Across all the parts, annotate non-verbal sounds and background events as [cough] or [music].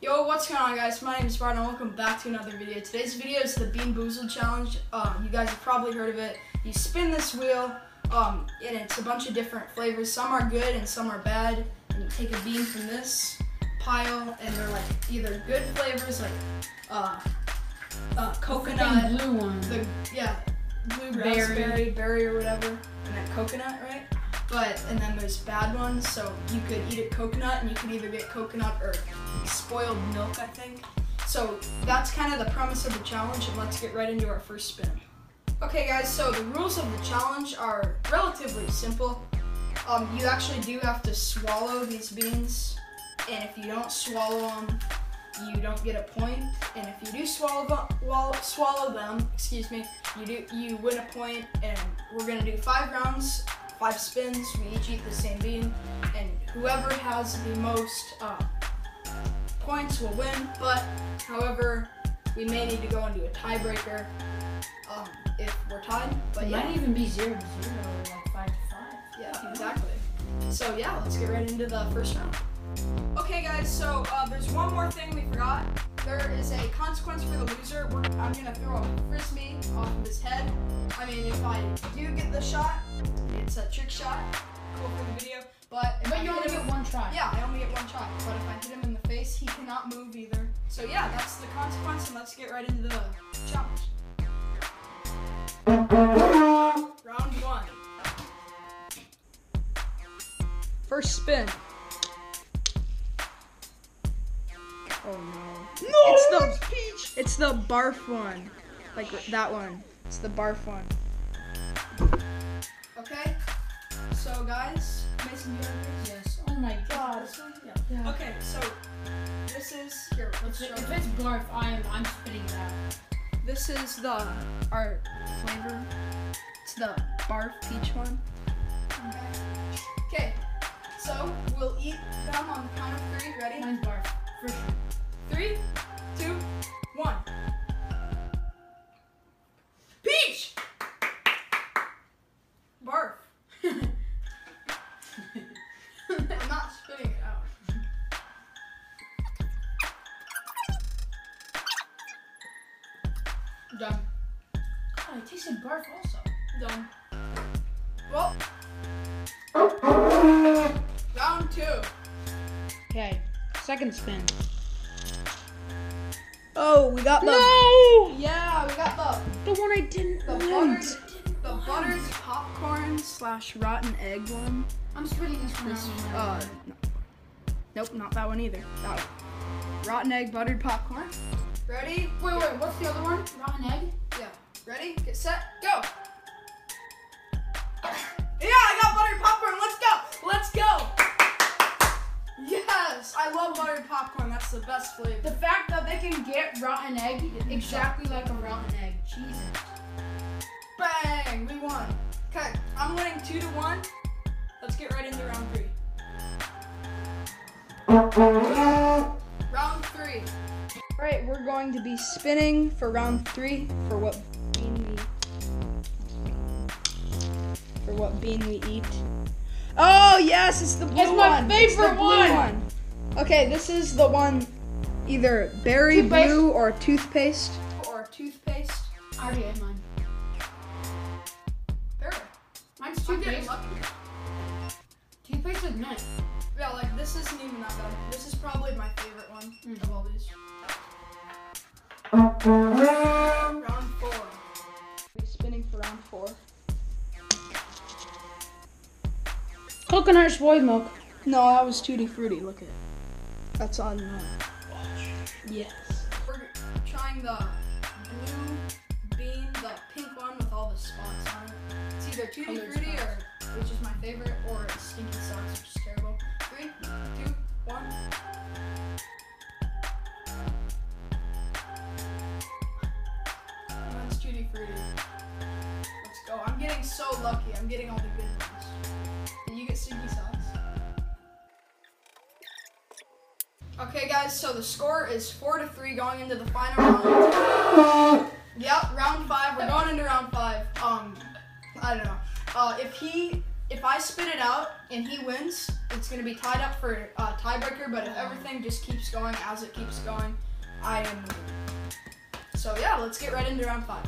Yo, what's going on guys? My name is Barton and welcome back to another video. Today's video is the Bean Boozled Challenge. Um, you guys have probably heard of it. You spin this wheel, um, and it's a bunch of different flavors. Some are good and some are bad. And you take a bean from this pile, and they're like either good flavors like uh, uh, coconut, Freaking blue one. the yeah, blue Berry. raspberry, berry or whatever, and then coconut, right? But and then there's bad ones, so you could eat a coconut, and you could either get coconut or spoiled milk, I think. So that's kind of the premise of the challenge, and let's get right into our first spin. Okay, guys. So the rules of the challenge are relatively simple. Um, you actually do have to swallow these beans, and if you don't swallow them, you don't get a point. And if you do swallow them, well, swallow them, excuse me, you do you win a point. And we're gonna do five rounds, five spins. We each eat the same bean, and whoever has the most uh, points will win. But however, we may need to go into a tiebreaker um, if we're tied. But It yeah. might even be zero to zero or like five to five. Yeah, exactly. So yeah, let's get right into the first round. Okay, guys. So uh, there's one more thing we forgot. There is a consequence for the loser. We're, I'm gonna throw a frisbee off of his head. I mean, if I do get the shot, it's a trick shot. Cool for the video. But I But you only get one try. yeah, I only get one shot. But if I hit him in the face, he cannot move either. So yeah, that's the consequence, and let's get right into the challenge. Round one. First spin. Oh no. No, It's the peach. It's the barf one. Like that one. It's the barf one. Okay. So guys, Mason, you have? Yes. Oh my god. Yeah. Okay, so this is here. Let's If, show. it- if it's barf, I am I'm spitting it out. This is the our flavor. It's the barf peach one. Okay. So we'll eat them on the count of three. Ready? Mine's barf. For sure. Three, God, it tasted barf also. Done. Well. Round two. Okay. Second spin. Oh, we got No! Yeah, we got the The one I didn't the want. buttered the buttered popcorn slash rotten egg one. I'm spitting this one This, uh, no. nope, not that one either. That one. Rotten egg buttered popcorn. Ready? Wait, wait, what's the other one? Rotten egg? Ready? Get set. Go. [clears throat] Yeah, I got buttered popcorn. Let's go. Let's go. Yes, I love buttered popcorn. That's the best flavor. The fact that they can get rotten egg exactly like a rotten egg. Jesus. Bang! We won. Okay, I'm winning two to one. Let's get right into round three. Round three. All right, we're going to be spinning for round three for what bean we eat. Oh yes, it's the blue It's my one. It's the favorite blue one. Okay, this is the one, either berry Toothpaste? blue or toothpaste or toothpaste. I already ate mine. Berry. Mine's I'm getting toothpaste. lucky. Toothpaste is nice. Yeah, like this isn't even that bad. This is probably my favorite one Mm. of all these. Coconut or spoiled milk. No, that was Tutti Frutti. Look at it. That's on. Uh, yes. We're trying the blue bean, the pink one with all the spots on it. It's either Tutti Colored Frutti spots. or, which is my favorite, or Stinky Socks, which is terrible. Three, two, one. Mine's Tutti Frutti. Let's go. I'm getting so lucky. I'm getting all the good ones. Okay, guys, so the score is four to three going into the final round. Yep, round five. We're going into round five. Um, I don't know. Uh, if he, if I spit it out and he wins, it's gonna be tied up for uh, tiebreaker. But if everything just keeps going as it keeps going, I am. winning. So yeah, let's get right into round five.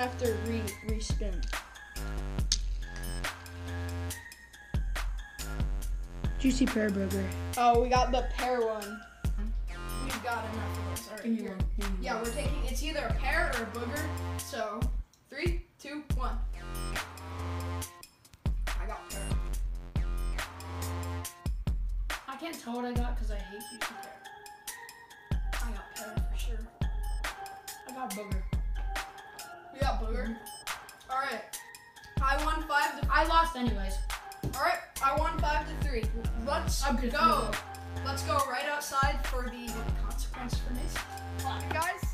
After re respin. Juicy pear burger. Oh, we got the pear one. We've got enough of those. All right, here. Yeah, we're taking. It's either a pear or a booger. So, three, two, one. I got pear. I can't tell what I got because I hate juicy pear. I got pear for sure. I got booger. We got booger. Mm-hmm. All right. I won five to. I lost anyways. All right. I won five to three. Let's I'm go. Let's go right outside for the consequence for this. Guys,